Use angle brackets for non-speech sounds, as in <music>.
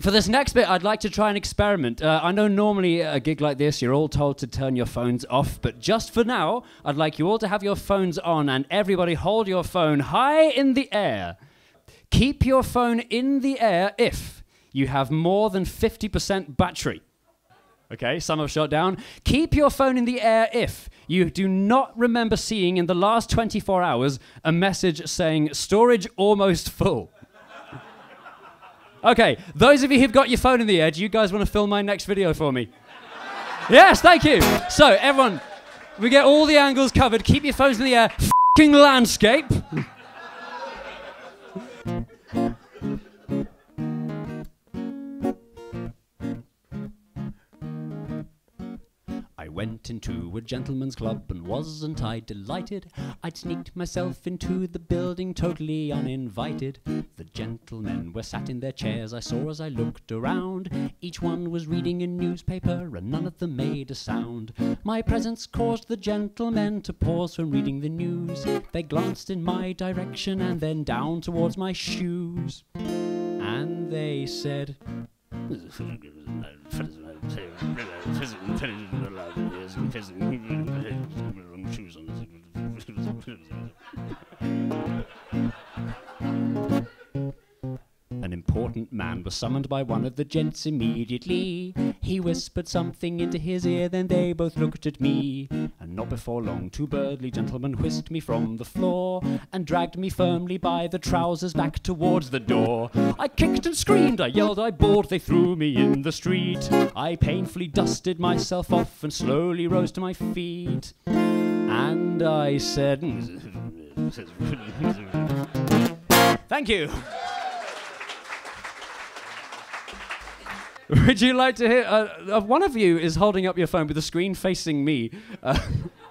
For this next bit, I'd like to try an experiment. Uh, I know normally at a gig like this, you're all told to turn your phones off, but just for now, I'd like you all to have your phones on and everybody hold your phone high in the air. Keep your phone in the air if you have more than 50% battery. Okay, some have shut down. Keep your phone in the air if you do not remember seeing in the last 24 hours a message saying storage almost full. Okay, those of you who've got your phone in the air, do you guys want to film my next video for me? yes, thank you. So, everyone, we get all the angles covered. Keep your phones in the air. Fing landscape. Went into a gentleman's club and wasn't I delighted? I'd sneaked myself into the building totally uninvited. The gentlemen were sat in their chairs, I saw as I looked around. Each one was reading a newspaper and none of them made a sound. My presence caused the gentlemen to pause from reading the news. They glanced in my direction and then down towards my shoes. And they said, <laughs> <laughs> An important man was summoned by one of the gents immediately. He whispered something into his ear, then they both looked at me. And not before long, two burly gentlemen whisked me from the floor and dragged me firmly by the trousers back towards the door. I kicked and screamed, I yelled, I bawled, they threw me in the street. I painfully dusted myself off and slowly rose to my feet. And I said, <laughs> Thank you. <laughs> Would you like to hear? Uh, uh, one of you is holding up your phone with the screen facing me. Uh, <laughs>